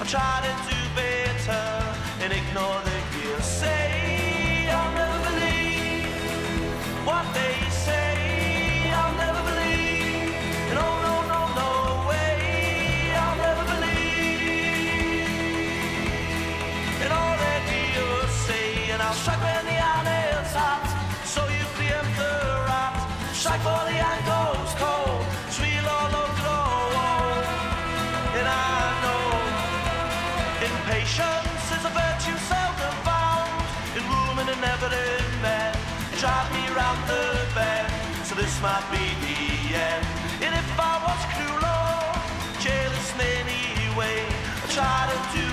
I try to do better and ignore the hearsay. I'll never believe what they say. I'll never believe. No, no, no, no way. I'll never believe in all that hearsay. And I'll strike when the iron is hot, so you preempt the rot. Strike for the anchor. Patience is a virtue seldom found in woman and never in man. Drive me round the bend, so this might be the end. And if I was cruel, jealous in any way, I try to do.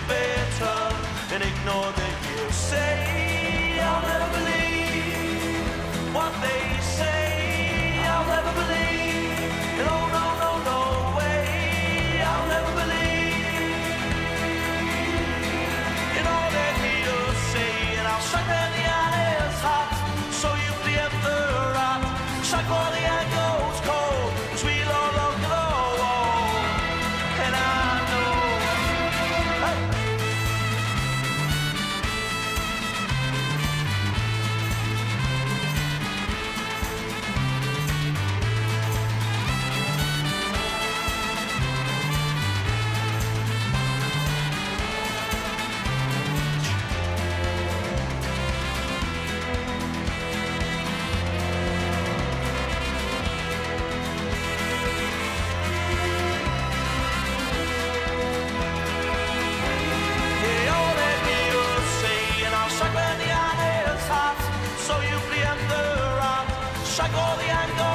Rot. All the angles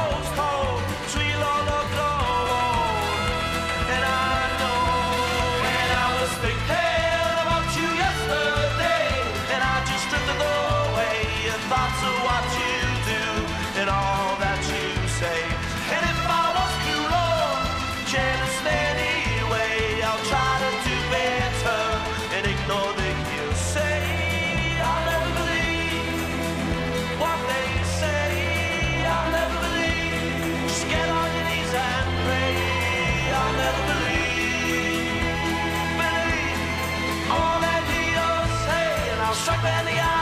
strike when the eye.